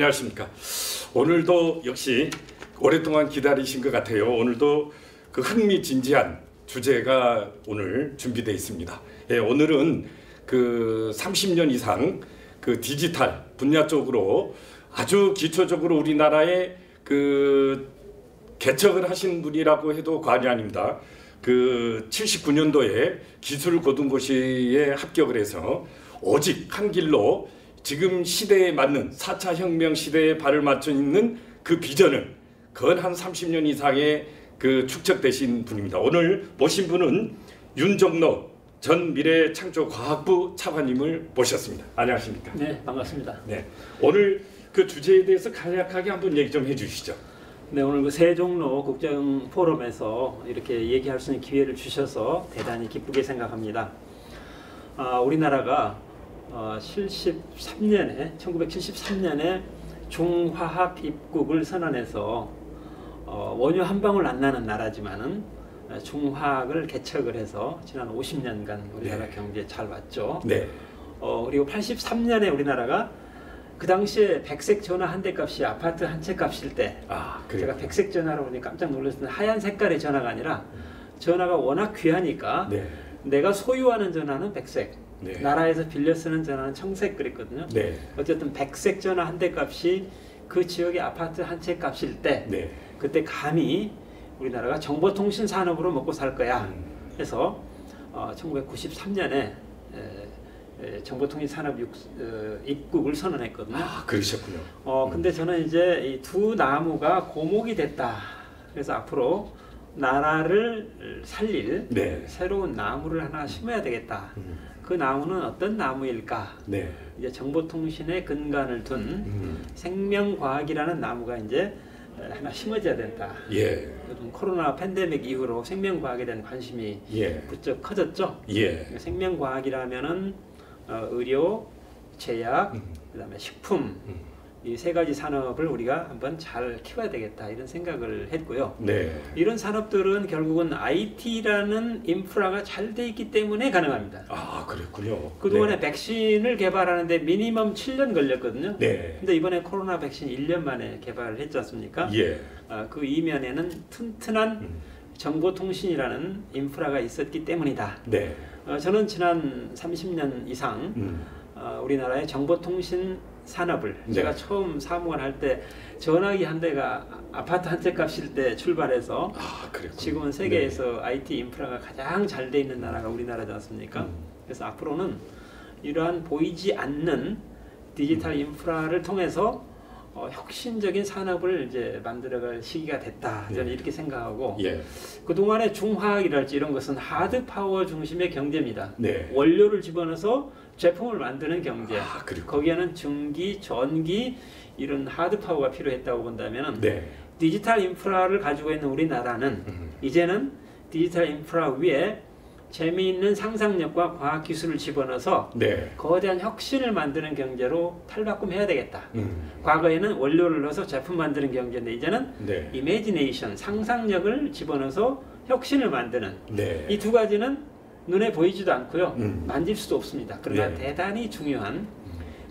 네, 안녕하십니까. 오늘도 역시 오랫동안 기다리신 것 같아요. 오늘도 그 흥미진지한 주제가 오늘 준비되어 있습니다. 예, 오늘은 그 30년 이상 그 디지털 분야 쪽으로 아주 기초적으로 우리나라에 그 개척을 하신 분이라고 해도 과언이 아닙니다. 그 79년도에 기술고등고시에 합격을 해서 오직 한 길로 지금 시대에 맞는 4차 혁명 시대에 발을 맞춰 있는 그 비전을 건 한 30년 이상의 그 축적되신 분입니다. 오늘 모신 분은 윤정로 전 미래창조과학부 차관님을 모셨습니다. 안녕하십니까? 네, 반갑습니다. 네. 오늘 그 주제에 대해서 간략하게 한번 얘기 좀 해주시죠. 네, 오늘 그 세종로 국정 포럼에서 이렇게 얘기할 수 있는 기회를 주셔서 대단히 기쁘게 생각합니다. 아, 우리나라가 어, 73년에 1973년에 중화학 입국을 선언해서 어, 원유 한 방울 안 나는 나라지만은 어, 중화학을 개척을 해서 지난 50년간 우리나라 네. 경제에 잘 왔죠. 네. 어, 그리고 83년에 우리나라가 그 당시에 백색 전화 한 대 값이 아파트 한 채 값일 때 아, 제가. 백색 전화로 보니 깜짝 놀랐는데 하얀 색깔의 전화가 아니라 전화가 워낙 귀하니까 네. 내가 소유하는 전화는 백색, 네. 나라에서 빌려 쓰는 전화는 청색 그랬거든요. 네. 어쨌든 백색 전화 한 대 값이 그 지역의 아파트 한 채 값일 때 네. 그때 감히 우리나라가 정보통신 산업으로 먹고 살 거야 음. 해서 어, 1993년에 정보통신 산업 육- 어, 입국을 선언했거든요. 아, 그러셨군요. 어 근데 저는 이제 이두 나무가 고목이 됐다. 그래서 앞으로 나라를 살릴 네. 새로운 나무를 하나 심어야 되겠다. 음. 그 나무는 어떤 나무일까? 네. 이제 정보통신의 근간을 둔 음. 생명과학이라는 나무가 이제 하나 심어져야 된다. 예. 요즘 코로나 팬데믹 이후로 생명과학에 대한 관심이 예. 부쩍 커졌죠. 예. 생명과학이라면은 어, 의료, 제약, 음. 그다음에 식품 음. 이 세 가지 산업을 우리가 한번 잘 키워야 되겠다 이런 생각을 했고요. 네. 이런 산업들은 결국은 IT라는 인프라가 잘 돼 있기 때문에 가능합니다. 아, 그랬군요. 그동안에 네. 백신을 개발하는데 미니멈 7년 걸렸거든요. 네. 근데 이번에 코로나 백신 1년 만에 개발을 했지 않습니까? 예. 아, 그 이면에는 튼튼한 음. 정보통신이라는 인프라가 있었기 때문이다. 네. 어, 저는 지난 30년 이상 음. 어, 우리나라의 정보통신 산업을 네. 제가 처음 사무관 할 때 전화기 한 대가 아파트 한 채 값일 때 출발해서 아. 지금은 세계에서 IT 인프라가 가장 잘 돼 있는 나라가 우리나라지 않습니까? 음. 그래서 앞으로는 이러한 보이지 않는 디지털 인프라를 통해서 어, 혁신적인 산업을 이제 만들어갈 시기가 됐다. 저는 네. 이렇게 생각하고 예. 그동안의 중화학이랄지 이런 것은 하드 파워 중심의 경제입니다. 네. 원료를 집어넣어서 제품을 만드는 경제. 아, 거기에는 전기, 전기 이런 하드 파워가 필요했다고 본다면 네. 디지털 인프라를 가지고 있는 우리나라는 음. 이제는 디지털 인프라 위에 재미있는 상상력과 과학 기술을 집어넣어서 네. 거대한 혁신을 만드는 경제로 탈바꿈해야 되겠다. 음. 과거에는 원료를 넣어서 제품 만드는 경제인데 이제는 네. 이미지네이션, 상상력을 집어넣어서 혁신을 만드는 네. 이두 가지는 눈에 보이지도 않고요. 음. 만질 수도 없습니다. 그러나 네. 대단히 중요한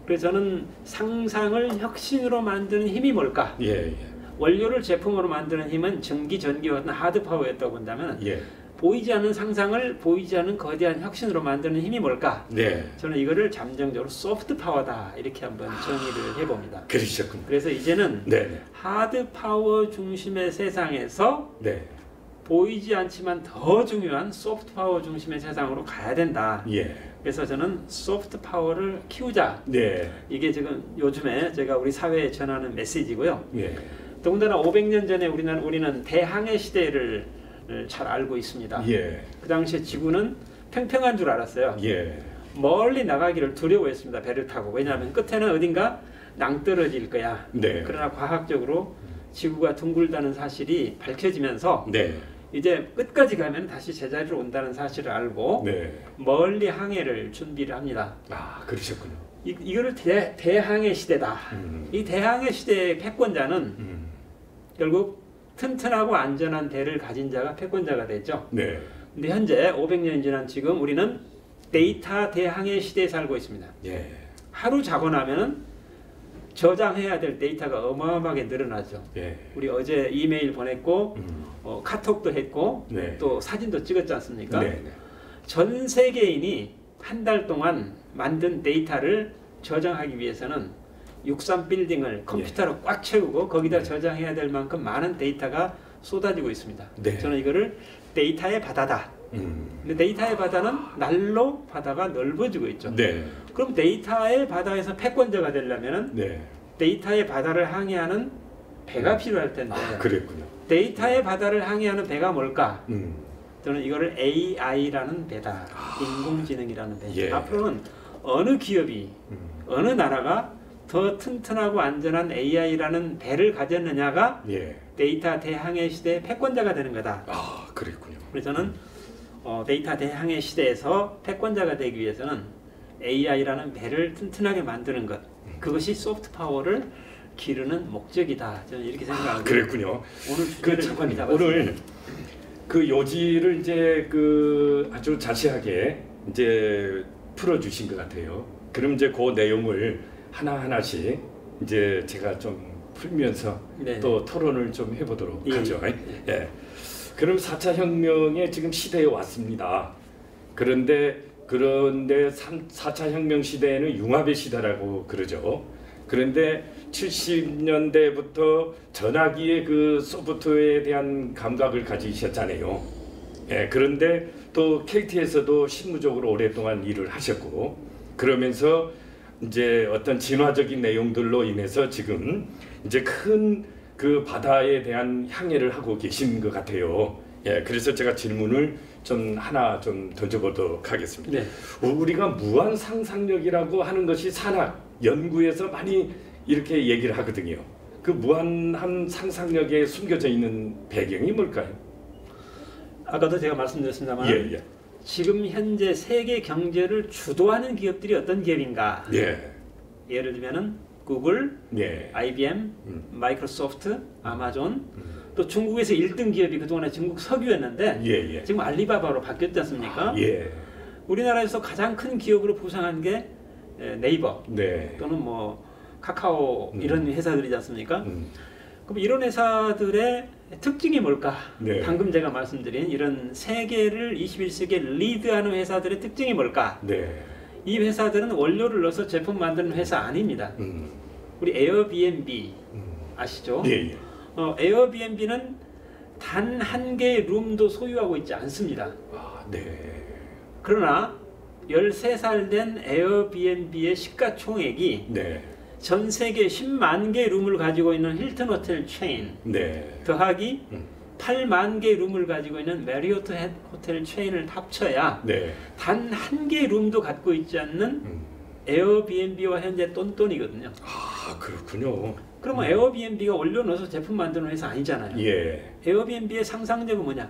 그래서 저는 상상을 혁신으로 만드는 힘이 뭘까? 예, 예. 원료를 제품으로 만드는 힘은 전기, 전기와 같은 하드 파워였다고 본다면 예. 보이지 않는 상상을 보이지 않는 거대한 혁신으로 만드는 힘이 뭘까? 네. 저는 이거를 잠정적으로 소프트 파워다 이렇게 한번 정의를 해봅니다. 그러셨군요. 그래서 이제는 네. 네. 하드 파워 중심의 세상에서 네. 보이지 않지만 더 중요한 소프트 파워 중심의 세상으로 가야 된다. 예. 그래서 저는 소프트 파워를 키우자. 네. 이게 지금 요즘에 제가 우리 사회에 전하는 메시지고요. 예. 더군다나 500년 전에 우리는 우리는 대항해 시대를 잘 알고 있습니다. 예. 그 당시에 지구는 평평한 줄 알았어요. 예. 멀리 나가기를 두려워했습니다. 배를 타고. 왜냐하면 끝에는 어딘가 낭떠러질 거야. 네. 그러나 과학적으로 지구가 둥글다는 사실이 밝혀지면서 네. 이제 끝까지 가면 다시 제자리로 온다는 사실을 알고 네. 멀리 항해를 준비를 합니다. 아, 그러셨군요. 이, 이거를 대, 대항해 시대다. 음. 이 대항해 시대의 패권자는 음. 결국 튼튼하고 안전한 대를 가진 자가 패권자가 되죠. 네. 근데 현재 500년이 지난 지금 우리는 데이터 대항해 시대에 살고 있습니다. 예. 하루 자고 나면은 저장해야 될 데이터가 어마어마하게 늘어나죠. 예. 우리 어제 이메일 보냈고 음. 어, 카톡도 했고 네. 또 사진도 찍었지 않습니까? 네. 네. 전 세계인이 한 달 동안 만든 데이터를 저장하기 위해서는 63 빌딩을 컴퓨터로 꽉 채우고 거기다 네. 저장해야 될 만큼 많은 데이터가 쏟아지고 있습니다. 네. 저는 이거를 데이터의 바다다. 음. 근데 데이터의 바다는 날로 바다가 넓어지고 있죠. 네. 그럼 데이터의 바다에서 패권자가 되려면 네. 데이터의 바다를 항해하는 배가 필요할 텐데 아, 그랬군요. 데이터의 바다를 항해하는 배가 뭘까? 음. 저는 이거를 AI라는 배다. 인공지능이라는 배. 아. 예. 앞으로는 어느 기업이 음. 어느 나라가 더 튼튼하고 안전한 AI라는 배를 가졌느냐가 예. 데이터 대항해 시대의 패권자가 되는 거다. 아, 그랬군요. 그래서 저는 어, 데이터 대항해 시대에서 패권자가 되기 위해서는 AI라는 배를 튼튼하게 만드는 것 그것이 소프트 파워를 기르는 목적이다. 저는 이렇게 아, 생각하고 그랬군요. 오늘 그 잠깐. 오늘 그 요지를 이제 그 아주 자세하게 이제 풀어 주신 것 같아요. 그럼 이제 그 내용을 하나 하나씩 이제 제가 좀 풀면서 네. 또 토론을 좀 해보도록 예, 하죠. 예. 예. 그럼 4차 혁명의 지금 시대에 왔습니다. 그런데 그런데 3, 4차 혁명 시대에는 융합의 시대라고 그러죠. 그런데 70년대부터 전화기의 그 소프트웨어에 대한 감각을 가지셨잖아요. 예, 그런데 또 KT에서도 실무적으로 오랫동안 일을 하셨고 그러면서 이제 어떤 진화적인 내용들로 인해서 지금 이제 큰 그 바다에 대한 향해를 하고 계신 것 같아요. 예, 그래서 제가 질문을 좀 하나 좀 던져보도록 하겠습니다. 네. 우리가 무한 상상력이라고 하는 것이 산학 연구에서 많이 이렇게 얘기를 하거든요. 그 무한한 상상력에 숨겨져 있는 배경이 뭘까요? 아까도 제가 말씀드렸습니다만 예, 예, 지금 현재 세계 경제를 주도하는 기업들이 어떤 기업인가? 예, 예를 들면은 구글, 예, IBM, 음. 마이크로소프트, 아마존, 음. 또 중국에서 1등 기업이 그동안에 중국 석유였는데 예, 예, 지금 알리바바로 바뀌었지 않습니까? 예, 우리나라에서 가장 큰 기업으로 부상한 게 에, 네이버 네, 또는 뭐 카카오 음. 이런 회사들이지 않습니까? 음, 그럼 이런 회사들의 특징이 뭘까? 네. 방금 제가 말씀드린 이런 세계를 21세기에 리드하는 회사들의 특징이 뭘까? 네, 이 회사들은 원료를 넣어서 제품 만드는 회사 아닙니다. 음, 우리 에어비앤비 음. 아시죠? 예, 예, 어, 에어비앤비는 단 한 개의 룸도 소유하고 있지 않습니다. 아, 네, 그러나 13살 된 에어비앤비의 시가총액이 네, 전 세계 10만 개 룸을 가지고 있는 힐튼 호텔 체인 네, 더하기 음. 8만 개 룸을 가지고 있는 메리어트 해- 호텔 체인을 합쳐야 네, 단 한 개의 룸도 갖고 있지 않는 음. 에어비앤비와 현재 똔똔이거든요. 아, 그렇군요. 그러면 에어비앤비가 원료 넣어서 제품 만드는 회사 아니잖아요. 예, 에어비앤비의 상상력은 뭐냐?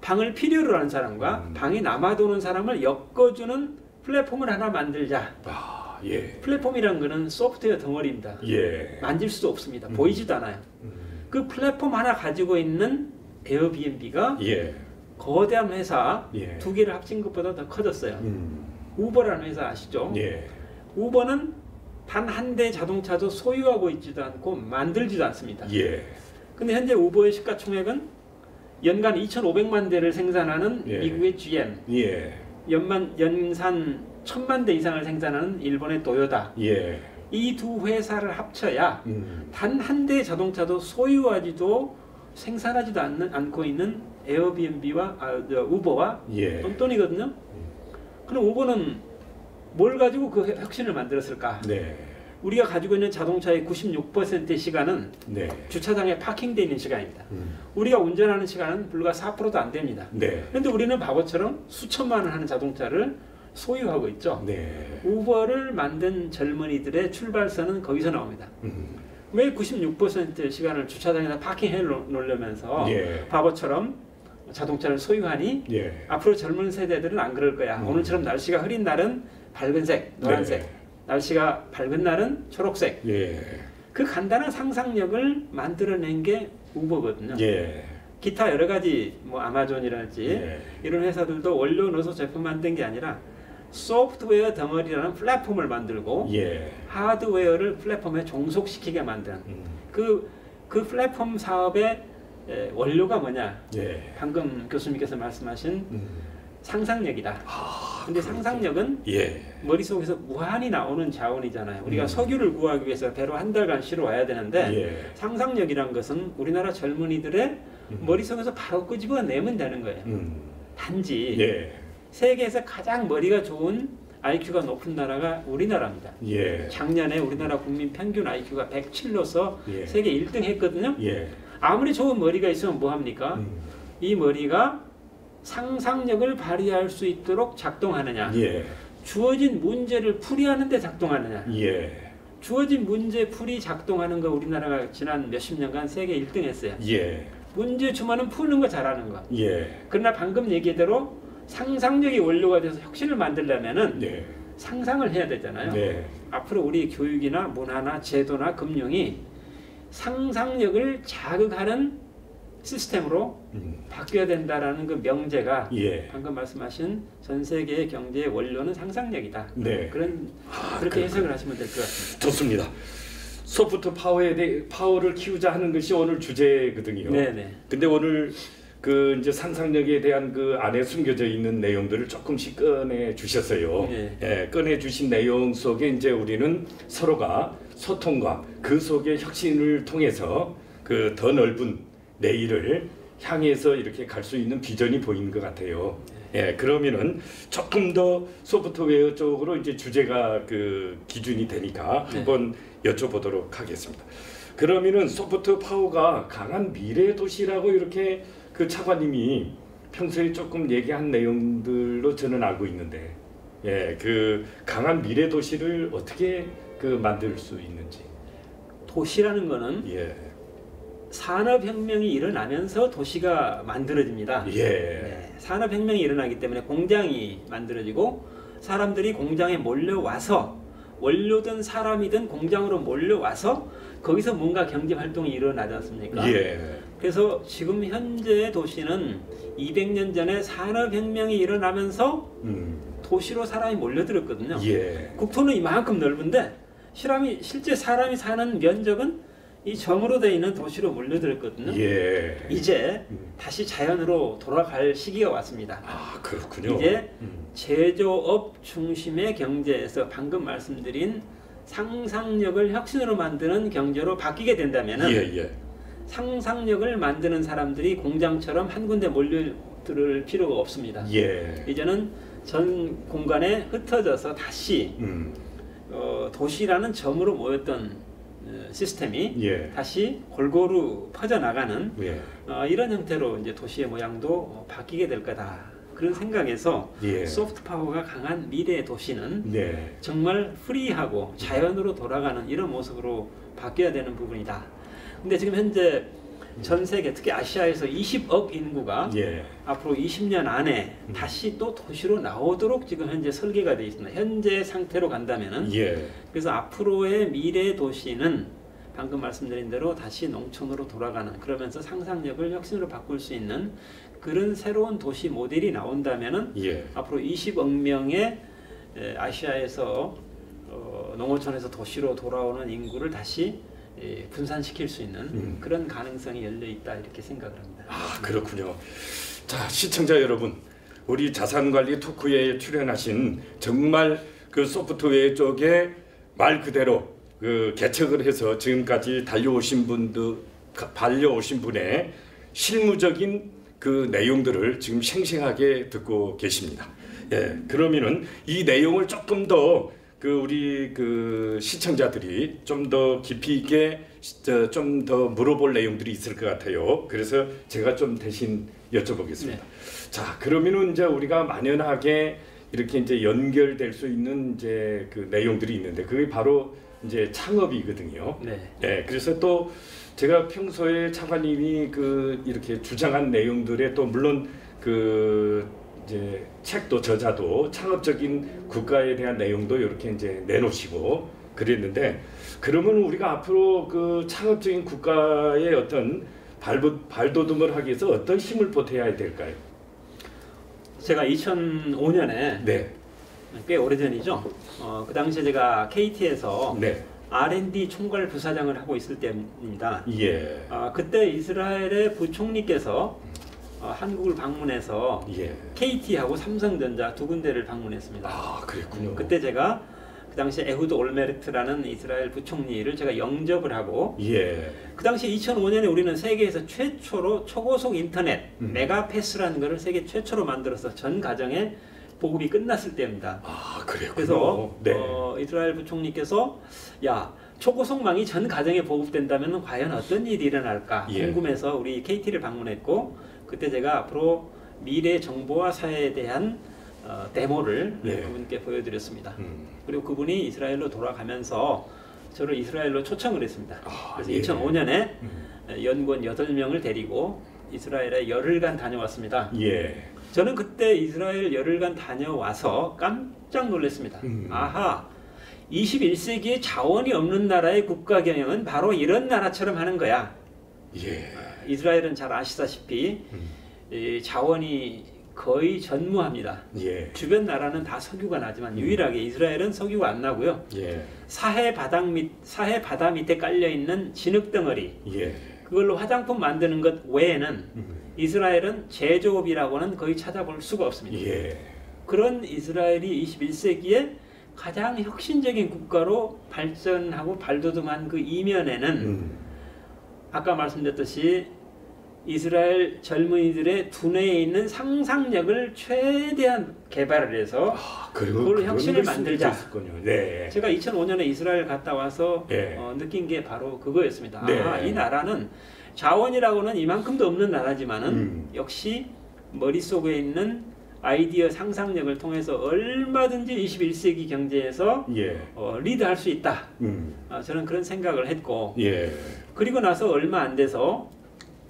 방을 필요로 하는 사람과 음. 방이 남아도는 사람을 엮어주는 플랫폼을 하나 만들자. 아, 예, 플랫폼이라는 거는 소프트웨어 덩어리입니다. 예, 만질 수도 없습니다. 음. 보이지도 않아요. 음. 그 플랫폼 하나 가지고 있는 에어비앤비가 예, 거대한 회사 예, 두 개를 합친 것보다 더 커졌어요. 음, 우버라는 회사 아시죠? 예, 우버는 단 한 대 자동차도 소유하고 있지도 않고 만들지도 않습니다. 예, 근데 현재 우버의 시가총액은 연간 2,500만 대를 생산하는 예. 미국의 GM, 예, 연만 연산 1,000만 대 이상을 생산하는 일본의 도요다. 예, 이 두 회사를 합쳐야 음, 단한 대의 자동차도 소유하지도 생산하지도 않는, 않고 있는 에어비앤비와 아, 저, 우버와 예, 똔똔이거든요. 그럼 우버는 뭘 가지고 그 혁신을 만들었을까? 네, 우리가 가지고 있는 자동차의 96%의 시간은 네, 주차장에 파킹되어 있는 시간입니다. 음, 우리가 운전하는 시간은 불과 4%도 안 됩니다. 네, 그런데 우리는 바보처럼 수천만 원 하는 자동차를 소유하고 있죠. 네, 우버를 만든 젊은이들의 출발선은 거기서 나옵니다. 음, 왜 96%의 시간을 주차장에다 파킹해 놓으려면서 예, 바보처럼 자동차를 소유하니 예, 앞으로 젊은 세대들은 안 그럴 거야. 음. 오늘처럼 날씨가 흐린 날은 밝은색, 노란색, 날씨가 밝은 날은 초록색. 네, 그 간단한 상상력을 만들어낸 게 우버거든요. 예, 예, 기타 여러 가지 뭐 아마존이랄지 예, 이런 회사들도 원료 넣어서 제품 만든 게 아니라 소프트웨어 덩어리라는 플랫폼을 만들고 예. 하드웨어를 플랫폼에 종속시키게 만드는 음. 그, 그 플랫폼 사업의 에, 원료가 뭐냐? 예. 방금 교수님께서 말씀하신 음. 상상력이다. 아, 근데 상상력은 예. 머릿속에서 무한히 나오는 자원이잖아요. 우리가 음. 석유를 구하기 위해서 배로 한 달간 쉬러 와야 되는데 예. 상상력이란 것은 우리나라 젊은이들의 음. 머릿속에서 바로 끄집어내면 되는 거예요. 음. 단지 예. 세계에서 가장 머리가 좋은 IQ가 높은 나라가 우리나라입니다. 예. 작년에 우리나라 국민 평균 IQ가 107로서 예. 세계 1등 했거든요. 예. 아무리 좋은 머리가 있으면 뭐 합니까? 음. 이 머리가 상상력을 발휘할 수 있도록 작동하느냐? 예. 주어진 문제를 풀이하는 데 작동하느냐? 예. 주어진 문제 풀이 작동하는 거 우리나라가 지난 몇십 년간 세계 1등 했어요. 예. 문제 주면은 푸는 거 잘하는 거. 예. 그러나 방금 얘기대로 상상력이 원료가 돼서 혁신을 만들려면은 네. 상상을 해야 되잖아요. 네. 앞으로 우리 교육이나 문화나 제도나 금융이 상상력을 자극하는 시스템으로 음. 바뀌어야 된다라는 그 명제가 예. 방금 말씀하신 전 세계의 경제의 원료는 상상력이다. 네. 그런 아, 그렇게 그- 해석을 하시면 될 것 같습니다. 좋습니다. 소프트 파워에 대해 파워를 키우자 하는 것이 오늘 주제거든요. 네네. 근데 오늘 그 이제 상상력에 대한 그 안에 숨겨져 있는 내용들을 조금씩 꺼내 주셨어요. 네. 예, 꺼내 주신 내용 속에 이제 우리는 서로가 소통과 그 속의 혁신을 통해서 그 더 넓은 내일을 향해서 이렇게 갈 수 있는 비전이 보이는 것 같아요. 예, 그러면은 조금 더 소프트웨어 쪽으로 이제 주제가 그 기준이 되니까 네. 한번 여쭤보도록 하겠습니다. 그러면은 소프트 파워가 강한 미래 도시라고 이렇게 그 차관님이 평소에 조금 얘기한 내용들로 저는 알고 있는데, 예, 그 강한 미래 도시를 어떻게 그 만들 수 있는지, 도시라는 거는 예, 산업혁명이 일어나면서 도시가 만들어집니다. 예, 네, 산업혁명이 일어나기 때문에 공장이 만들어지고 사람들이 공장에 몰려와서 원료든 사람이든 공장으로 몰려와서 거기서 뭔가 경제 활동이 일어나지 않습니까? 예, 그래서 지금 현재의 도시는 200년 전에 산업혁명이 일어나면서 음, 도시로 사람이 몰려들었거든요. 예, 국토는 이만큼 넓은데 사람이 실제 사람이 사는 면적은 이 정으로 되어 있는 도시로 몰려들었거든요. 예, 이제 음. 다시 자연으로 돌아갈 시기가 왔습니다. 아 그렇군요. 이제 음, 제조업 중심의 경제에서 방금 말씀드린 상상력을 혁신으로 만드는 경제로 바뀌게 된다면은 예, 예, 상상력을 만드는 사람들이 공장처럼 한 군데 몰려들 필요가 없습니다. 예, 이제는 전 공간에 흩어져서 다시 음, 어, 도시라는 점으로 모였던 어, 시스템이 예, 다시 골고루 퍼져나가는 예, 어, 이런 형태로 이제 도시의 모양도 어, 바뀌게 될 거다. 그런 생각에서 예, 소프트 파워가 강한 미래의 도시는 네, 정말 free하고 자연으로 돌아가는 이런 모습으로 바뀌어야 되는 부분이다. 근데 지금 현재 전 세계 특히 아시아에서 20억 인구가 예, 앞으로 20년 안에 음. 다시 또 도시로 나오도록 지금 현재 설계가 되어 있습니다. 현재 상태로 간다면은 예, 그래서 앞으로의 미래 도시는 방금 말씀드린 대로 다시 농촌으로 돌아가는 그러면서 상상력을 혁신으로 바꿀 수 있는 그런 새로운 도시 모델이 나온다면은 예, 앞으로 20억 명의 에, 아시아에서 어, 농어촌에서 도시로 돌아오는 인구를 다시 에, 분산시킬 수 있는 음. 그런 가능성이 열려 있다 이렇게 생각을 합니다. 아 그렇군요. 자 시청자 여러분, 우리 자산관리 토크에 출연하신 정말 그 소프트웨어 쪽에 말 그대로 그 개척을 해서 지금까지 달려오신 분들 달려오신 분의 실무적인 그 내용들을 지금 생생하게 듣고 계십니다. 예, 그러면은 이 내용을 조금 더 그 우리 그 시청자들이 좀 더 깊이 있게 좀 더 물어볼 내용들이 있을 것 같아요. 그래서 제가 좀 대신 여쭤보겠습니다. 네. 자, 그러면은 이제 우리가 만연하게 이렇게 이제 연결될 수 있는 이제 그 내용들이 있는데 그게 바로 이제 창업이거든요. 네. 네, 그래서 또 제가 평소에 차관님이 그 이렇게 주장한 내용들에 또 물론 그 이제 책도 저자도 창업적인 국가에 대한 내용도 이렇게 이제 내놓으시고 그랬는데 그러면 우리가 앞으로 그 창업적인 국가의 어떤 발부, 발돋움을 하기 위해서 어떤 힘을 보태야 될까요? 제가 2005년에 네, 꽤 오래전이죠. 어, 그 당시에 제가 KT에서 네. R&D 총괄 부사장을 하고 있을 때입니다. 예. 아, 그때 이스라엘의 부총리께서 어, 한국을 방문해서 예. KT하고 삼성전자 두 군데를 방문했습니다. 아, 그랬군요. 그때 제가 그 당시 에후드 올메르트라는 이스라엘 부총리를 제가 영접을 하고 예. 그 당시 2005년에 우리는 세계에서 최초로 초고속 인터넷 음. 메가패스라는 것을 세계 최초로 만들어서 전 가정에 보급이 끝났을 때입니다. 아. 그래서 네. 어, 이스라엘 부총리께서 야 초고속망이 전 가정에 보급된다면 과연 어떤 일이 일어날까 예. 궁금해서 우리 KT를 방문했고 그때 제가 앞으로 미래 정보화 사회에 대한 어, 데모를 예. 그분께 보여드렸습니다. 음. 그리고 그분이 이스라엘로 돌아가면서 저를 이스라엘로 초청을 했습니다. 아, 그래서 예. 2005년에 음. 연구원 8명을 데리고 이스라엘에 열흘간 다녀왔습니다. 예. 저는 그때 이스라엘 열흘간 다녀와서 깜짝 놀랐습니다. 음. 아하, 21세기에 자원이 없는 나라의 국가 경영은 바로 이런 나라처럼 하는 거야. 예. 이스라엘은 잘 아시다시피 음. 이 자원이 거의 전무합니다. 예. 주변 나라는 다 석유가 나지만 유일하게 이스라엘은 석유가 안 나고요. 예. 사해 바닥 밑 사해 바다 밑에 깔려 있는 진흙 덩어리 예. 그걸로 화장품 만드는 것 외에는 음. 이스라엘은 제조업이라고는 거의 찾아볼 수가 없습니다. 예. 그런 이스라엘이 21세기에 가장 혁신적인 국가로 발전하고 발돋움한 그 이면에는 음. 아까 말씀드렸듯이 이스라엘 젊은이들의 두뇌에 있는 상상력을 최대한 개발을 해서 아, 그런 혁신을 걸 만들자. 네. 제가 2005년에 이스라엘 갔다 와서 예. 어, 느낀 게 바로 그거였습니다. 네. 아, 이 나라는 자원이라고는 이만큼도 없는 나라지만은 음. 역시 머릿속에 있는 아이디어 상상력을 통해서 얼마든지 21세기 경제에서 예. 어, 리드할 수 있다. 음. 아, 저는 그런 생각을 했고 예. 그리고 나서 얼마 안 돼서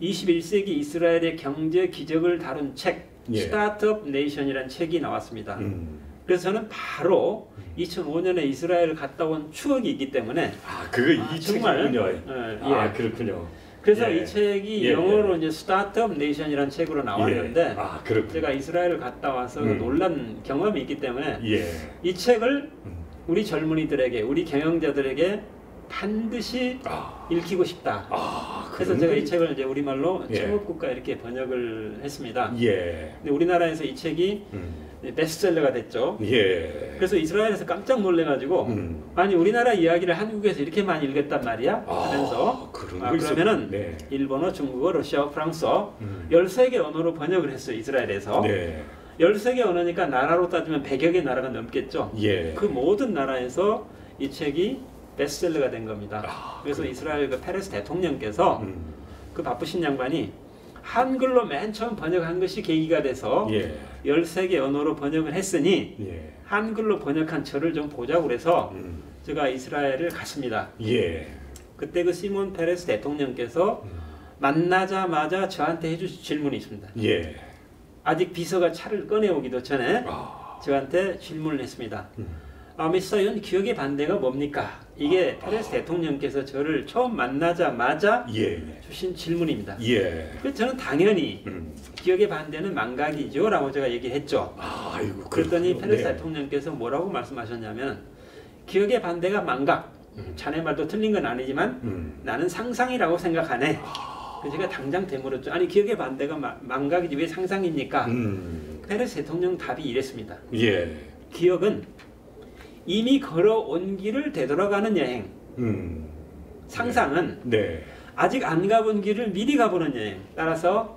21세기 이스라엘의 경제 기적을 다룬 책 예. 스타트업 네이션이라는 책이 나왔습니다. 음. 그래서 저는 바로 2005년에 이스라엘 갔다 온 추억이 있기 때문에 아, 그거 아, 이 정말? 책이군요. 예, 아, 예. 그렇군요. 그래서 예. 이 책이 예, 영어로 예. 이제 스타트업 네이션이라는 책으로 나왔는데 예. 아. 제가 이스라엘을 갔다 와서 음. 놀란 경험이 있기 때문에 예. 이 책을 음. 우리 젊은이들에게 우리 경영자들에게 반드시 아. 읽히고 싶다. 아, 그래서 제가 거- 이 책을 이제 우리말로 예. 창업국가 이렇게 번역을 했습니다. 예. 근데 우리나라에서 이 책이 음. 베스트셀러가 됐죠. 예. 그래서 이스라엘에서 깜짝 놀래가지고 음. 아니 우리나라 이야기를 한국에서 이렇게 많이 읽었단 말이야 하면서 아, 그런 아, 거 있었- 그러면은 네. 일본어, 중국어, 러시아어, 프랑스어 음. 13개 언어로 번역을 했어요 이스라엘에서 네. 13개 언어니까 나라로 따지면 100여 개 나라가 넘겠죠 예. 그 모든 나라에서 이 책이 베스트셀러가 된 겁니다 아, 그래서 그래. 이스라엘 그 페레스 대통령께서 음. 그 바쁘신 양반이 한글로 맨 처음 번역한 것이 계기가 돼서 예. 13개 언어로 번역을 했으니 예. 한글로 번역한 저를 좀 보자고 그래서 음. 제가 이스라엘을 갔습니다. 예. 그때 그 시몬 페레스 대통령께서 음. 만나자마자 저한테 해주신 질문이 있습니다. 예. 아직 비서가 차를 꺼내오기도 전에 아. 저한테 질문을 했습니다. 음. 아, 미스터 윤 기억의 반대가 뭡니까? 이게 아. 페레스 대통령께서 저를 처음 만나자마자 예. 예. 주신 질문입니다. 예. 그래서 저는 당연히 음. 기억의 반대는 망각이죠 라고 제가 얘기를 했죠. 아 이고 그랬더니 그렇군요. 페레스 네. 대통령께서 뭐라고 말씀하셨냐면 기억의 반대가 망각. 음. 자네 말도 틀린 건 아니지만 음. 나는 상상이라고 생각하네. 그래서 제가 당장 되물었죠. 아니 기억의 반대가 마- 망각이지 왜 상상입니까? 음. 페레스 대통령 답이 이랬습니다. 예. 기억은 이미 걸어온 길을 되돌아가는 여행. 음. 상상은 네. 아직 안 가본 길을 미리 가보는 여행. 따라서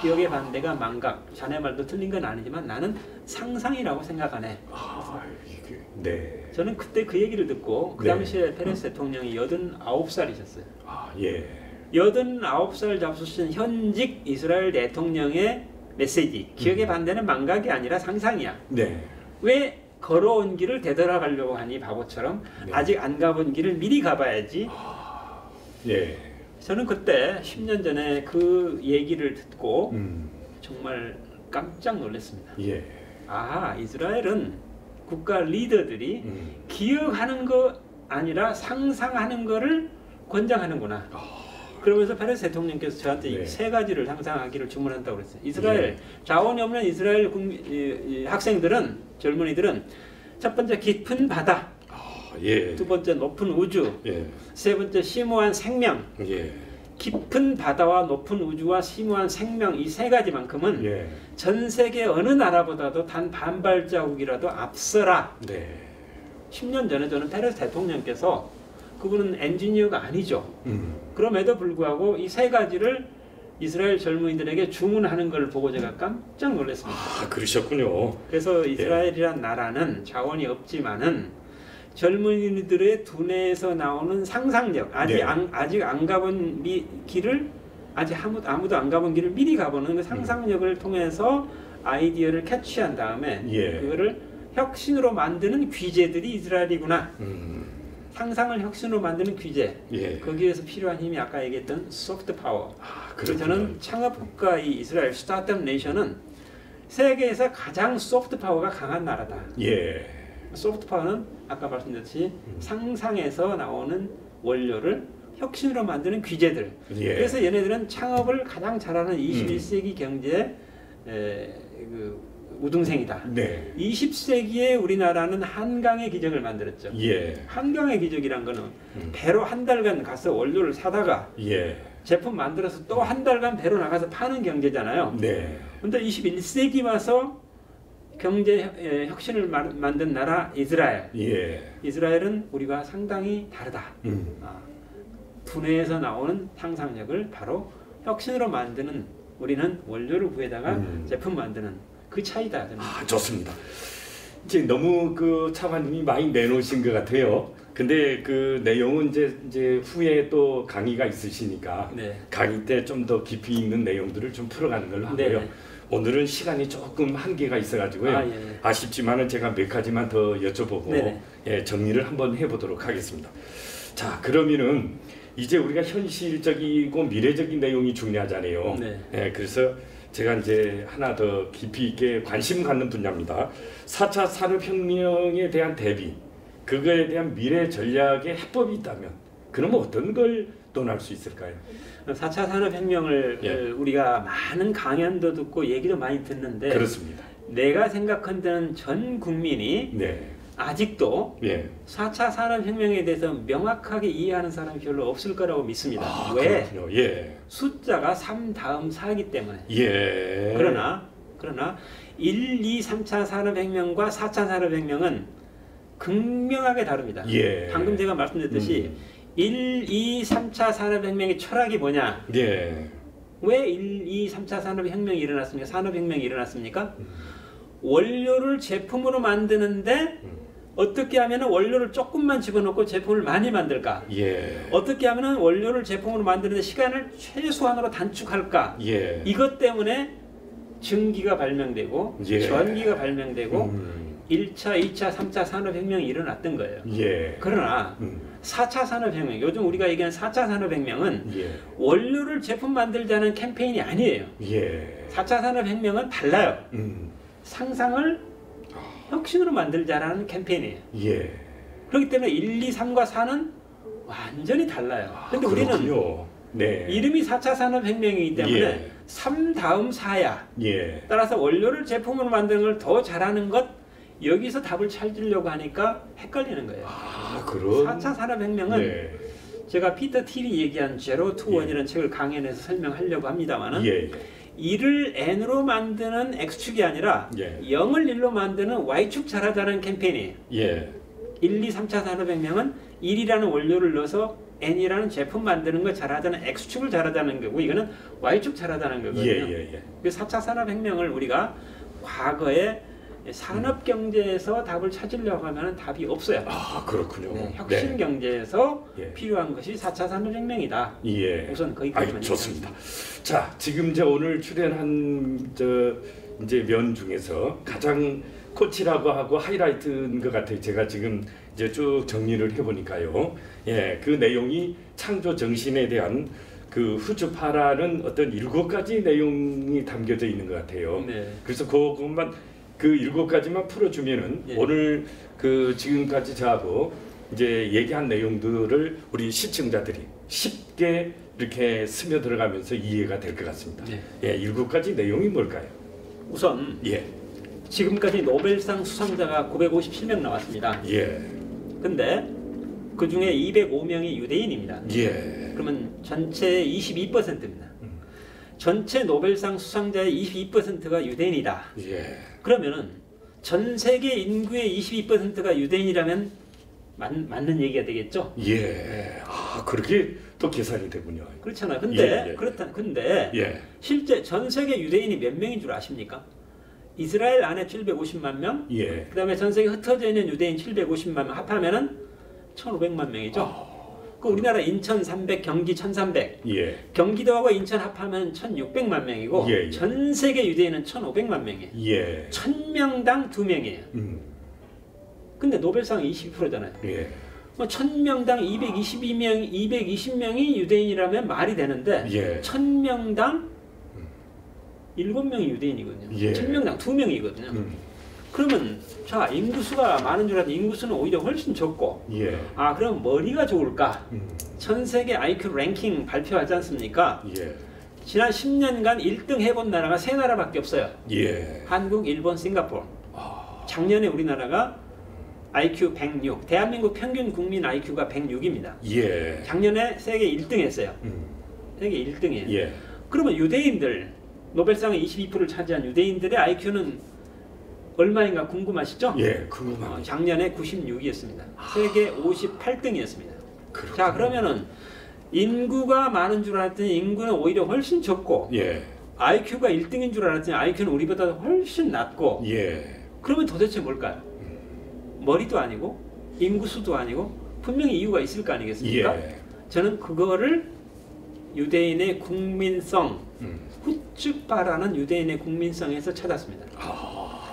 기억의 반대가 망각. 자네 말도 틀린 건 아니지만 나는 상상이라고 생각하네. 아, 이게 네. 저는 그때 그 얘기를 듣고 그 네. 당시에 페레스 대통령이 89살이셨어요. 아, 예. 89살 잡수신 현직 이스라엘 대통령의 메시지. 기억의 음. 반대는 망각이 아니라 상상이야. 네. 왜 걸어온 길을 되돌아가려고 하니 바보처럼 네. 아직 안 가본 길을 미리 가봐야지. 예. 저는 그때 10년 전에 그 얘기를 듣고 음. 정말 깜짝 놀랐습니다. 예. 아, 이스라엘은 국가 리더들이 음. 기억하는 거 아니라 상상하는 거를 권장하는구나. 그러면서 페레스 대통령께서 저한테 네. 이세 가지를 항상 하기를 주문한다고 그랬어요. 이스라엘 예. 자원이 없는 이스라엘 국민, 이, 이 학생들은 젊은이들은 첫 번째 깊은 바다, 아, 예. 두 번째 높은 우주, 예. 세 번째 심오한 생명. 예. 깊은 바다와 높은 우주와 심오한 생명 이 세 가지만큼은 예. 전 세계 어느 나라보다도 단 반발자국이라도 앞서라. 네. 10년 전에 저는 페레스 대통령께서 그분은 엔지니어가 아니죠. 음. 그럼에도 불구하고 이 세 가지를 이스라엘 젊은이들에게 주문하는 걸 보고 제가 깜짝 놀랐습니다. 아, 그러셨군요. 그래서 이스라엘이란 나라는 자원이 없지만은 젊은이들의 두뇌에서 나오는 상상력 아직 네. 안, 아직 안 가본 미, 길을 아직 아무도 아무도 안 가본 길을 미리 가보는 그 상상력을 통해서 아이디어를 캐치한 다음에 예. 그거를 혁신으로 만드는 귀재들이 이스라엘이구나. 음. 상상을 혁신으로 만드는 귀재. 예. 거기에서 필요한 힘이 아까 얘기했던 소프트 파워. 아, 그래서. 저는 창업국가 이 이스라엘 Startup Nation은 세계에서 가장 소프트 파워가 강한 나라다. 예. 소프트 파워는 아까 말씀드렸듯이 음. 상상에서 나오는 원료를 혁신으로 만드는 귀재들. 예. 그래서 얘네들은 창업을 가장 잘하는 음. 21세기 경제의 에, 그 우등생이다. 네. 20세기에 우리나라는 한강의 기적을 만들었죠. 예. 한강의 기적이란 거는 음. 배로 한 달간 가서 원료를 사다가 예. 제품 만들어서 또 한 달간 배로 나가서 파는 경제잖아요. 네. 근데 21세기 와서 경제 혁- 에, 혁신을 마- 만든 나라 이스라엘. 예. 이스라엘은 우리가 상당히 다르다. 음. 아, 두뇌에서 나오는 상상력을 바로 혁신으로 만드는 우리는 원료를 구해다가 음. 제품 만드는 그 차이다. 아, 좋습니다. 이제 너무 그 차관님이 많이 내놓으신 것 같아요. 근데 그 내용은 이제 이제 후에 또 강의가 있으시니까 네. 강의 때 좀 더 깊이 있는 내용들을 좀 풀어가는 걸로 하고요. 네. 오늘은 시간이 조금 한계가 있어가지고요. 아, 예. 아쉽지만은 제가 몇 가지만 더 여쭤보고 네네. 예, 정리를 한번 해보도록 하겠습니다. 자, 그러면은 이제 우리가 현실적이고 미래적인 내용이 중요하잖아요. 네. 예, 그래서 제가 이제 하나 더 깊이 있게 관심 갖는 분야입니다. 4차 산업혁명에 대한 대비, 그거에 대한 미래 전략의 해법이 있다면, 그러면 어떤 걸 논할 수 있을까요? 4차 산업혁명을 예. 어, 우리가 많은 강연도 듣고 얘기도 많이 듣는데 그렇습니다. 내가 생각한다는 전 국민이 네, 아직도 예. 4차 산업혁명에 대해서 명확하게 이해하는 사람이 별로 없을 거라고 믿습니다. 아, 왜? 예, 숫자가 3 다음 4이기 때문에. 예. 그러나 그러나 1, 2, 3차 산업혁명과 4차 산업혁명은 극명하게 다릅니다. 예. 방금 제가 말씀드렸듯이 1, 2, 3차 산업혁명의 철학이 뭐냐? 예. 왜 1, 2, 3차 산업혁명이 일어났습니까? 산업혁명이 일어났습니까? 음. 원료를 제품으로 만드는데 음. 어떻게 하면 원료를 조금만 집어넣고 제품을 많이 만들까? 예. 어떻게 하면 원료를 제품으로 만드는데 시간을 최소한으로 단축할까? 예. 이것 때문에 증기가 발명되고 예. 전기가 발명되고 음. 1차, 2차, 3차 산업혁명이 일어났던 거예요. 예. 그러나 음. 4차 산업혁명, 요즘 우리가 얘기하는 4차 산업혁명은 예. 원료를 제품 만들자는 캠페인이 아니에요. 예. 4차 산업혁명은 달라요. 음. 상상을 혁신으로 만들자라는 캠페인이에요. 예. 그렇기 때문에 1, 2, 3과 4는 완전히 달라요. 근데 아, 우리는. 네. 이름이 4차 산업혁명이기 때문에 예. 3 다음 4야. 예. 따라서 원료를 제품으로 만드는 걸 더 잘하는 것 여기서 답을 찾으려고 하니까 헷갈리는 거예요. 아, 그런 4차 산업혁명은 네. 제가 피터 틸이 얘기한 Zero to 예. One이라는 책을 강연에서 설명하려고 합니다만은 예. 1을 n으로 만드는 x축이 아니라 예. 0을 1로 만드는 y축 잘하자는 캠페인이에요. 예. 1, 2, 3차 산업혁명은 1이라는 원료를 넣어서 n이라는 제품 만드는 거 잘하자는 x축을 잘하자는 거고 이거는 y축 잘하자는 거거든요. 예. 예. 예. 그 4차 산업혁명을 우리가 과거에 산업 경제에서 답을 찾으려고 하면 답이 없어요. 아, 그렇군요. 네, 혁신 경제에서 예. 필요한 것이 4차 산업혁명이다. 예. 우선 거기까지만 아유, 좋습니다. 자, 지금 이제 오늘 출연한 저 이제 면 중에서 가장 코치라고 하고 하이라이트인 것 같아요. 제가 지금 이제 쭉 정리를 해보니까요. 예, 그 내용이 창조 정신에 대한 그 후주파라는 어떤 일곱 가지 내용이 담겨져 있는 것 같아요. 네. 그래서 그것만 그 일곱 가지만 풀어주면은 예. 오늘 그 지금까지 저하고 이제 얘기한 내용들을 우리 시청자들이 쉽게 이렇게 스며 들어가면서 이해가 될 것 같습니다. 네. 예, 일곱 가지 내용이 뭘까요? 우선 예, 지금까지 노벨상 수상자가 957명 나왔습니다. 예, 근데 그 중에 205명이 유대인입니다. 예, 그러면 전체 22%입니다. 음. 전체 노벨상 수상자의 22%가 유대인이다. 예, 그러면은 전 세계 인구의 22%가 유대인이라면 맞, 맞는 얘기가 되겠죠? 예. 아, 그렇게 또 계산이 되군요. 그렇잖아요. 근데 예, 예, 그렇다. 근데 예, 실제 전 세계 유대인이 몇 명인 줄 아십니까? 이스라엘 안에 750만 명, 예. 그다음에 전 세계 흩어져 있는 유대인 750만 명 합하면은 1,500만 명이죠. 아. 그 우리나라 인천 300, 경기 1,300, 예, 경기도하고 인천 합하면 1,600만 명이고 예, 예. 전 세계 유대인은 1,500만 명이에요. 예. 1,000명당 2명이에요. 음, 근데 노벨상 20%잖아요. 예, 뭐 1,000명당 222명, 220명이 유대인이라면 말이 되는데 예. 1,000명당 7명이 유대인이거든요. 예. 1,000명당 2명이거든요. 음, 그러면 자 인구수가 많은 줄 알았는데 인구수는 오히려 훨씬 적고 예, 아 그럼 머리가 좋을까? 음, 전 세계 IQ 랭킹 발표하지 않습니까? 예, 지난 10년간 1등 해본 나라가 세 나라밖에 없어요. 예. 한국, 일본, 싱가포르. 아, 작년에 우리나라가 IQ 106, 대한민국 평균 국민 IQ가 106입니다. 예, 작년에 세계 1등 했어요. 음, 세계 1등이에요. 예, 그러면 유대인들 노벨상의 22%를 차지한 유대인들의 IQ는 얼마인가 궁금하시죠? 예, 어, 궁금합니다. 작년에 96이었습니다. 세계 58등이었습니다. 그렇군요. 자 그러면은 인구가 많은 줄 알았더니 인구는 오히려 훨씬 적고 예, IQ가 1등인 줄 알았더니 IQ는 우리보다 훨씬 낮고 예, 그러면 도대체 뭘까요? 머리도 아니고 인구수도 아니고 분명히 이유가 있을 거 아니겠습니까? 예, 저는 그거를 유대인의 국민성 음, 후츠파라는 유대인의 국민성에서 찾았습니다.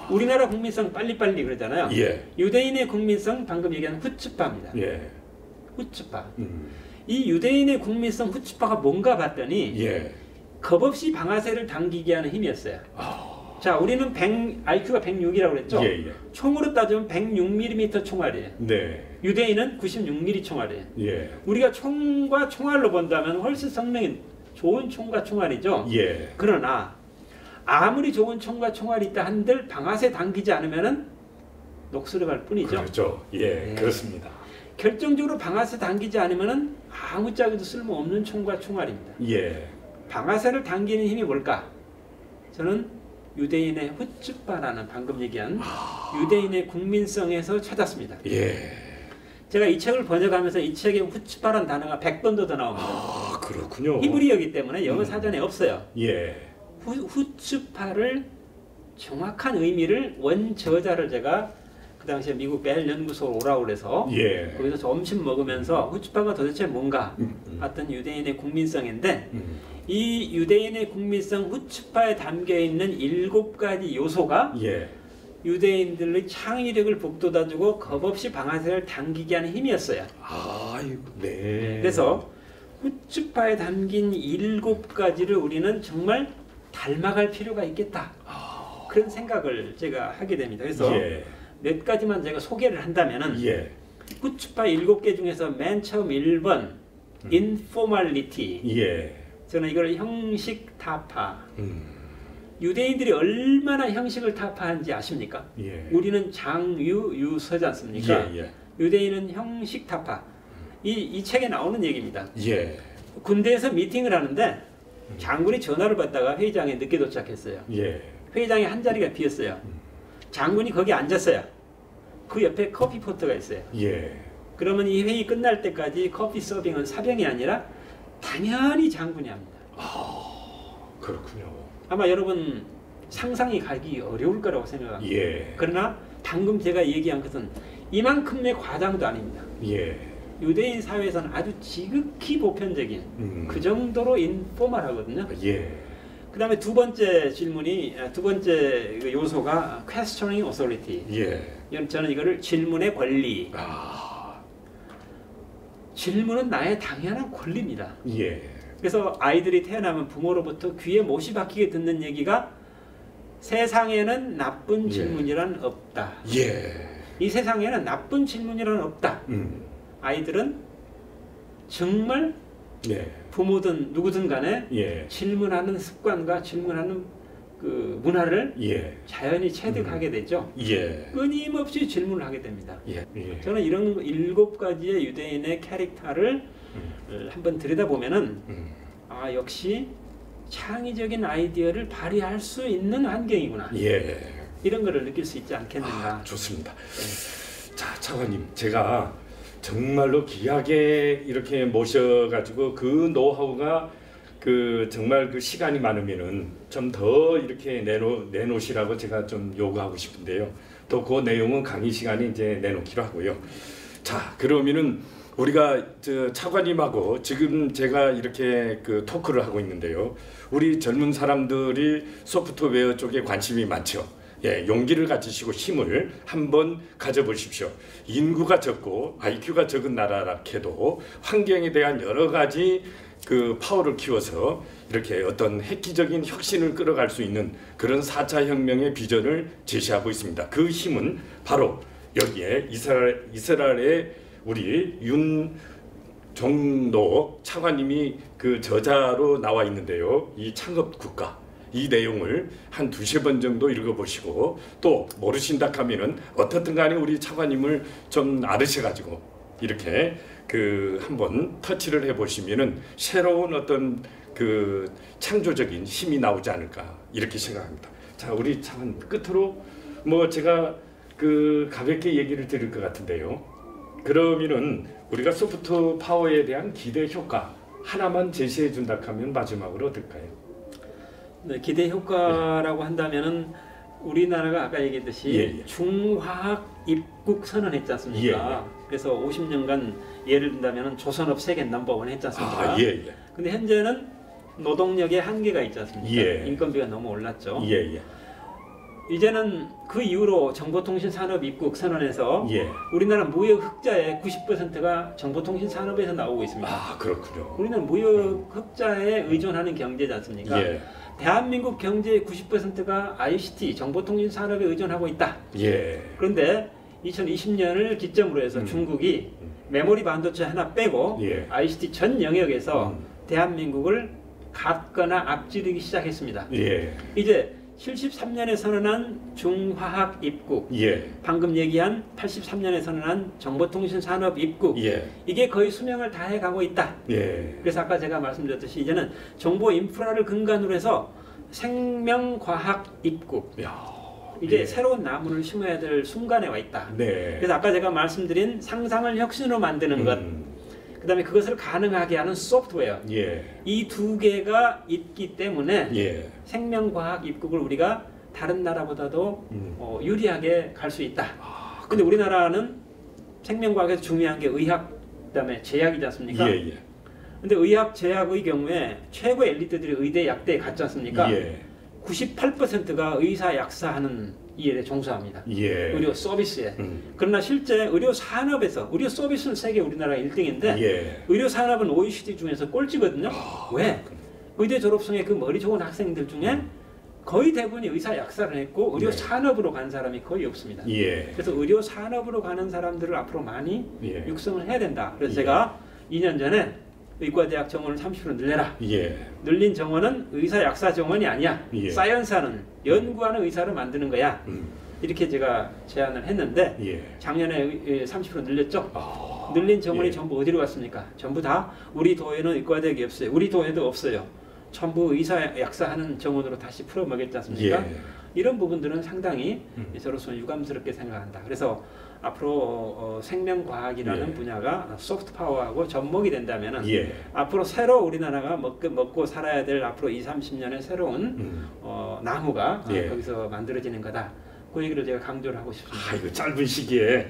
우리나라 국민성 빨리빨리 그러잖아요. 아. 예, 유대인의 국민성 방금 얘기한 후츠파입니다. 예, 후츠파. 음, 이 유대인의 국민성 후츠파가 뭔가 봤더니 예, 겁없이 방아쇠를 당기게 하는 힘이었어요. 자, 우리는 100, IQ가 106이라고 그랬죠? 예, 예, 총으로 따지면 106mm 총알이에요. 네, 유대인은 96mm 총알이에요. 예, 우리가 총과 총알로 본다면 훨씬 성능이 좋은 총과 총알이죠. 예, 그러나 아무리 좋은 총과 총알이 있다 한들 방아쇠 당기지 않으면은 녹슬어 갈 뿐이죠. 그렇죠. 예, 네. 그렇습니다. 결정적으로 방아쇠 당기지 않으면은 아무짝에도 쓸모없는 총과 총알입니다. 예, 방아쇠를 당기는 힘이 뭘까? 저는 유대인의 후츠파라는 방금 얘기한 유대인의 국민성에서 찾았습니다. 예, 제가 이 책을 번역하면서 이 책에 후츠파라는 단어가 100번도 더 나옵니다. 아, 그렇군요. 히브리어이기 때문에 영어 음. 사전에 없어요. 예, 후, 후츠파를 정확한 의미를 원 저자를 제가 그 당시에 미국 벨 연구소 오라고 그래서 예, 거기서 점심 먹으면서 후츠파가 도대체 뭔가 음, 음, 어떤 유대인의 국민성인데 음, 이 유대인의 국민성 후츠파에 담겨 있는 일곱 가지 요소가 예, 유대인들의 창의력을 북돋아주고 겁없이 방아쇠를 당기게 하는 힘이었어요. 아이고, 네. 그래서 후츠파에 담긴 일곱 가지를 우리는 정말 닮아갈 필요가 있겠다. 그런 생각을 제가 하게 됩니다. 그래서 예, 몇 가지만 제가 소개를 한다면은 예, 후츠파 일곱 개 중에서 맨 처음 1번 인포멀리티 예, 저는 이걸 형식 타파. 음, 유대인들이 얼마나 형식을 타파한지 아십니까? 예, 우리는 장유 유서지 않습니까? 예, 예, 유대인은 형식 타파. 이, 이 책에 나오는 얘기입니다. 예, 군대에서 미팅을 하는데 장군이 전화를 받다가 회의장에 늦게 도착했어요. 예, 회의장에 한 자리가 비었어요. 장군이 거기 앉았어요. 그 옆에 커피 포트가 있어요. 예, 그러면 이 회의 끝날 때까지 커피 서빙은 사병이 아니라 당연히 장군이 합니다. 그렇군요. 아마 여러분 상상이 가기 어려울 거라고 생각합니다. 예, 그러나 방금 제가 얘기한 것은 이만큼의 과장도 아닙니다. 예, 유대인 사회에서는 아주 지극히 보편적인 음, 그 정도로 인포멀하거든요. 예, 그 다음에 두 번째 질문이 아, 두 번째 그 요소가 questioning authority. 예, 저는 이거를 질문의 권리. 아, 질문은 나의 당연한 권리입니다. 예, 그래서 아이들이 태어나면 부모로부터 귀에 못이 박히게 듣는 얘기가 세상에는 나쁜 예. 질문이란 없다. 예, 이 세상에는 나쁜 질문이란 없다. 음, 아이들은 정말 예. 부모든 누구든 간에 예. 질문하는 습관과 질문하는 그 문화를 예. 자연히 체득하게 되죠. 예. 끊임없이 질문을 하게 됩니다. 예. 예. 저는 이런 일곱 가지의 유대인의 캐릭터를 어, 한번 들여다보면은 음. 아 역시 창의적인 아이디어를 발휘할 수 있는 환경이구나 예. 이런 거를 느낄 수 있지 않겠는가. 아, 좋습니다. 자, 차관님, 제가 정말로 귀하게 이렇게 모셔가지고 그 노하우가 그 정말 그 시간이 많으면은 좀 더 이렇게 내놓 내놓으시라고 제가 좀 요구하고 싶은데요. 또 그 내용은 강의 시간에 이제 내놓기로 하고요. 자, 그러면은 우리가 저 차관님하고 지금 제가 이렇게 그 토크를 하고 있는데요. 우리 젊은 사람들이 소프트웨어 쪽에 관심이 많죠. 예, 용기를 가지시고 힘을 한번 가져보십시오. 인구가 적고 IQ가 적은 나라라 해도 환경에 대한 여러 가지 그 파워를 키워서 이렇게 어떤 획기적인 혁신을 끌어갈 수 있는 그런 4차 혁명의 비전을 제시하고 있습니다. 그 힘은 바로 여기에 이스라엘, 이스라엘의 우리 윤 종로 차관님이 그 저자로 나와 있는데요. 이 창업 국가 이 내용을 한 두세 번 정도 읽어보시고 또 모르신다 하면은 어떻든 간에 우리 차관님을 좀 알으셔가지고 이렇게 그 한번 터치를 해보시면은 새로운 어떤 그 창조적인 힘이 나오지 않을까 이렇게 생각합니다. 자 우리 차관 끝으로 뭐 제가 그 가볍게 얘기를 드릴 것 같은데요. 그러면은 우리가 소프트 파워에 대한 기대 효과 하나만 제시해 준다 하면 마지막으로 어떨까요? 네, 기대 효과라고 한다면은 우리나라가 아까 얘기했듯이 예, 예. 중화학 입국 선언했지 않습니까? 예, 예. 그래서 50년간 예를 든다면은 조선업 세계 넘버원 했지 않습니까? 아, 예, 예. 근데 현재는 노동력의 한계가 있지 않습니까? 예. 인건비가 너무 올랐죠. 예, 예. 이제는 그 이후로 정보통신 산업 입국 선언에서 예. 우리나라 무역 흑자의 90%가 정보통신 산업에서 나오고 있습니다. 아, 그렇군요. 우리는 무역 흑자에 의존하는 경제지 않습니까? 예. 대한민국 경제의 90%가 ICT 정보통신 산업에 의존하고 있다. 예. 그런데 2020년을 기점으로 해서 음. 중국이 음. 메모리 반도체 하나 빼고 예. ICT 전 영역에서 음. 대한민국을 갖거나 앞지르기 시작했습니다. 예. 이제 73년에 선언한 중화학 입국, 예. 방금 얘기한 83년에 선언한 정보통신 산업 입국, 예. 이게 거의 수명을 다해 가고 있다. 예. 그래서 아까 제가 말씀드렸듯이 이제는 정보 인프라를 근간으로 해서 생명과학 입국, 야. 이제 예. 새로운 나무를 심어야 될 순간에 와 있다. 네. 그래서 아까 제가 말씀드린 상상을 혁신으로 만드는 것, 음. 그다음에 그것을 가능하게 하는 소프트웨어, 예. 이 두 개가 있기 때문에 예. 생명과학 입국을 우리가 다른 나라보다도 음. 어, 유리하게 갈 수 있다. 아, 근데 우리나라는 생명과학에서 중요한 게 의학 그다음에 제약이지 않습니까? 예, 예. 근데 의학 제약의 경우에 최고 엘리트들이 의대 약대에 갔지 않습니까? 예. 98%가 의사 약사하는 이 일에 종사합니다. 예. 의료 서비스에. 음. 그러나 실제 의료 산업에서 의료 서비스는 세계 우리나라 1등인데 예. 의료 산업은 OECD 중에서 꼴찌거든요. 아, 왜? 의대 졸업생의 그 머리 좋은 학생들 중에 음. 거의 대부분이 의사 약사를 했고 의료 네. 산업으로 간 사람이 거의 없습니다. 예. 그래서 의료 산업으로 가는 사람들을 앞으로 많이 예. 육성을 해야 된다. 그래서 예. 제가 2년 전에 의과대학 정원을 30% 늘려라. 예. 늘린 정원은 의사 약사 정원이 아니야. 예. 사이언스하는 연구하는 의사를 만드는 거야. 음. 이렇게 제가 제안을 했는데 예. 작년에 의- 30% 늘렸죠. 아. 늘린 정원이 예. 전부 어디로 갔습니까? 전부 다 우리 도에는 의과대학이 없어요. 우리 도에도 없어요. 전부 의사 약사하는 정원으로 다시 풀어먹였지 않습니까? 예. 이런 부분들은 상당히 음. 저로서는 유감스럽게 생각한다. 그래서 앞으로 어, 생명과학이라는 예. 분야가 소프트 파워하고 접목이 된다면은 예. 앞으로 새로 우리나라가 먹고, 먹고 살아야 될 앞으로 2, 30년의 새로운 음. 어, 나무가 어, 예. 거기서 만들어지는 거다. 그 얘기를 제가 강조를 하고 싶습니다. 아, 이거 짧은 시기에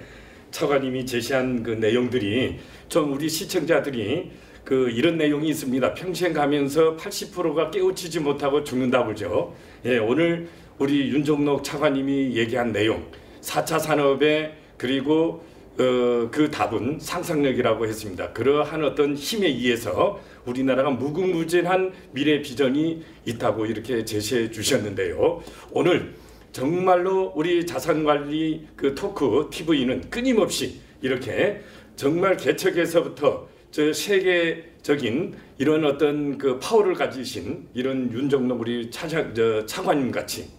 차관님이 제시한 그 내용들이 좀 우리 시청자들이 그 이런 내용이 있습니다. 평생 가면서 80%가 깨우치지 못하고 죽는다 보죠. 예, 오늘 우리 윤종록 차관님이 얘기한 내용, 4차 산업의 그리고 어, 그 답은 상상력이라고 했습니다. 그러한 어떤 힘에 의해서 우리나라가 무궁무진한 미래 비전이 있다고 이렇게 제시해 주셨는데요. 오늘 정말로 우리 자산관리 그 토크 TV는 끊임없이 이렇게 정말 개척에서부터 저 세계적인 이런 어떤 그 파워를 가지신 이런 윤정록 우리 차장 저 차관님 같이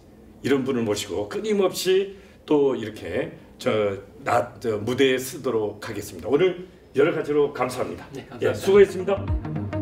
이런 분을 모시고 끊임없이 또 이렇게 저 나 저 무대에 쓰도록 하겠습니다. 오늘 여러 가지로 감사합니다. 네, 감사합니다. 예, 수고했습니다.